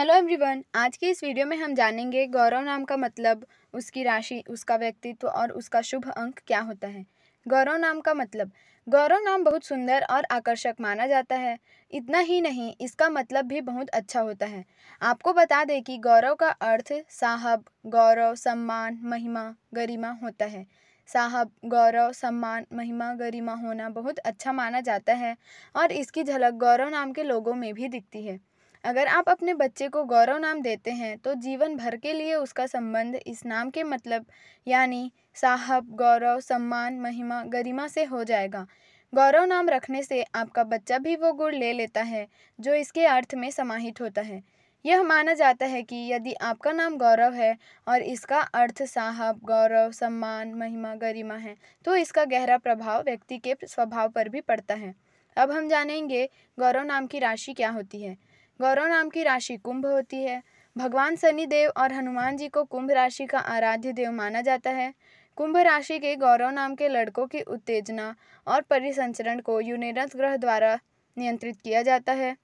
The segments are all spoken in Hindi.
हेलो एवरीवन आज की इस वीडियो में हम जानेंगे गौरव नाम का मतलब उसकी राशि, उसका व्यक्तित्व और उसका शुभ अंक क्या होता है। गौरव नाम का मतलब गौरव नाम बहुत सुंदर और आकर्षक माना जाता है। इतना ही नहीं, इसका मतलब भी बहुत अच्छा होता है। आपको बता दें कि गौरव का अर्थ साहब, गौरव, सम्मान, महिमा, गरिमा होता है। साहब, गौरव, सम्मान, महिमा, गरिमा होना बहुत अच्छा माना जाता है और इसकी झलक गौरव नाम के लोगों में भी दिखती है। अगर आप अपने बच्चे को गौरव नाम देते हैं तो जीवन भर के लिए उसका संबंध इस नाम के मतलब यानी साहब, गौरव, सम्मान, महिमा, गरिमा से हो जाएगा। गौरव नाम रखने से आपका बच्चा भी वो गुण ले लेता है, जो इसके अर्थ में समाहित होता है। यह माना जाता है कि यदि आपका नाम गौरव है और इसका अर्थ साहब, गौरव, सम्मान, महिमा, गरिमा है तो इसका गहरा प्रभाव व्यक्ति के स्वभाव पर भी पड़ता है। अब हम जानेंगे गौरव नाम की राशि क्या होती है। गौरव नाम की राशि कुंभ होती है। भगवान शनि देव और हनुमान जी को कुंभ राशि का आराध्य देव माना जाता है। कुंभ राशि के गौरव नाम के लड़कों की उत्तेजना और परिसंचरण को यूनेरस ग्रह द्वारा नियंत्रित किया जाता है।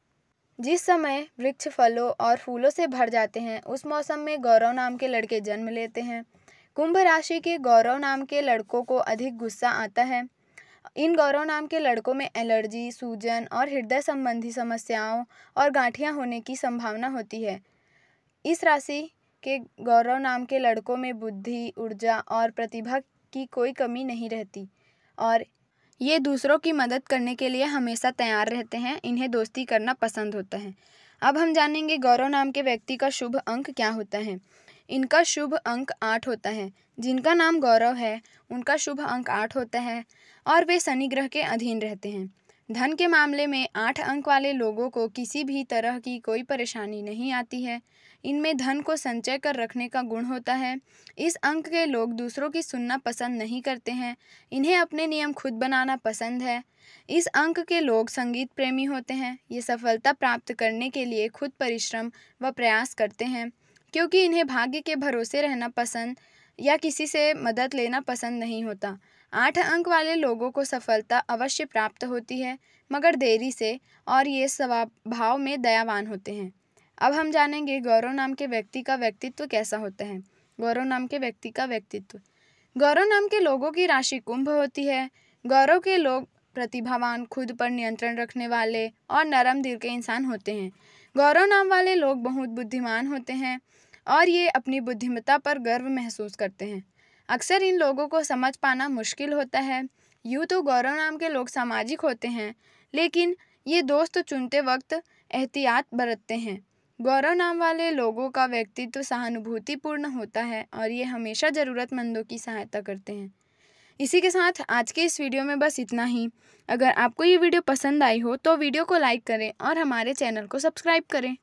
जिस समय वृक्ष फलों और फूलों से भर जाते हैं, उस मौसम में गौरव नाम के लड़के जन्म लेते हैं। कुंभ राशि के गौरव नाम के लड़कों को अधिक गुस्सा आता है। इन गौरव नाम के लड़कों में एलर्जी, सूजन और हृदय संबंधी समस्याओं और गांठियाँ होने की संभावना होती है। इस राशि के गौरव नाम के लड़कों में बुद्धि, ऊर्जा और प्रतिभा की कोई कमी नहीं रहती और ये दूसरों की मदद करने के लिए हमेशा तैयार रहते हैं, इन्हें दोस्ती करना पसंद होता है। अब हम जानेंगे गौरव नाम के व्यक्ति का शुभ अंक क्या होता है। इनका शुभ अंक आठ होता है। जिनका नाम गौरव है, उनका शुभ अंक आठ होता है और वे शनि ग्रह के अधीन रहते हैं। धन के मामले में आठ अंक वाले लोगों को किसी भी तरह की कोई परेशानी नहीं आती है। इनमें धन को संचय कर रखने का गुण होता है। इस अंक के लोग दूसरों की सुनना पसंद नहीं करते हैं। इन्हें अपने नियम खुद बनाना पसंद है। इस अंक के लोग संगीत प्रेमी होते हैं। ये सफलता प्राप्त करने के लिए खुद परिश्रम व प्रयास करते हैं। क्योंकि इन्हें भाग्य के भरोसे रहना पसंद या किसी से मदद लेना पसंद नहीं होता। आठ अंक वाले लोगों को सफलता अवश्य प्राप्त होती है, मगर देरी से और ये स्वभाव में दयावान होते हैं। अब हम जानेंगे गौरव नाम के व्यक्ति का व्यक्तित्व कैसा होता है। गौरव नाम के व्यक्ति का व्यक्तित्व। गौरव नाम के लोगों की राशि कुंभ होती है। गौरव के लोग प्रतिभावान, खुद पर नियंत्रण रखने वाले और नरम दिल के इंसान होते हैं। गौरव नाम वाले लोग बहुत बुद्धिमान होते हैं। और ये अपनी बुद्धिमत्ता पर गर्व महसूस करते हैं। अक्सर इन लोगों को समझ पाना मुश्किल होता है। यूँ तो गौरव नाम के लोग सामाजिक होते हैं, लेकिन ये दोस्त चुनते वक्त एहतियात बरतते हैं। गौरव नाम वाले लोगों का व्यक्तित्व सहानुभूतिपूर्ण होता है और ये हमेशा ज़रूरतमंदों की सहायता करते हैं। इसी के साथ आज के इस वीडियो में बस इतना ही। अगर आपको ये वीडियो पसंद आई हो तो वीडियो को लाइक करें और हमारे चैनल को सब्सक्राइब करें।